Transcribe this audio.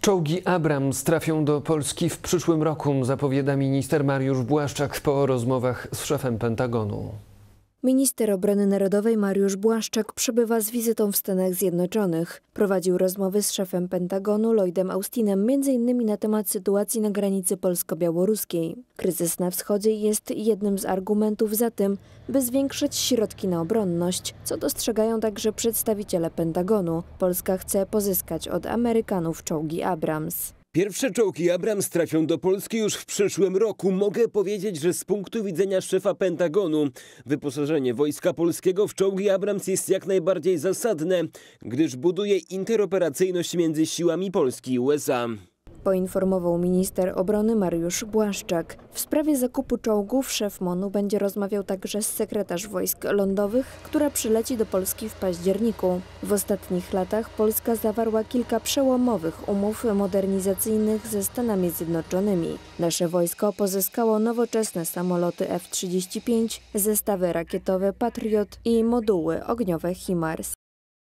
Czołgi Abrams trafią do Polski w przyszłym roku, zapowiada minister Mariusz Błaszczak po rozmowach z szefem Pentagonu. Minister Obrony Narodowej Mariusz Błaszczak przybywa z wizytą w Stanach Zjednoczonych. Prowadził rozmowy z szefem Pentagonu Lloydem Austinem m.in. na temat sytuacji na granicy polsko-białoruskiej. Kryzys na wschodzie jest jednym z argumentów za tym, by zwiększyć środki na obronność, co dostrzegają także przedstawiciele Pentagonu. Polska chce pozyskać od Amerykanów czołgi Abrams. Pierwsze czołgi Abrams trafią do Polski już w przyszłym roku. Mogę powiedzieć, że z punktu widzenia szefa Pentagonu wyposażenie Wojska Polskiego w czołgi Abrams jest jak najbardziej zasadne, gdyż buduje interoperacyjność między siłami Polski i USA. Poinformował minister obrony Mariusz Błaszczak. W sprawie zakupu czołgów szef MONU będzie rozmawiał także z sekretarz wojsk lądowych, która przyleci do Polski w październiku. W ostatnich latach Polska zawarła kilka przełomowych umów modernizacyjnych ze Stanami Zjednoczonymi. Nasze wojsko pozyskało nowoczesne samoloty F-35, zestawy rakietowe Patriot i moduły ogniowe HIMARS.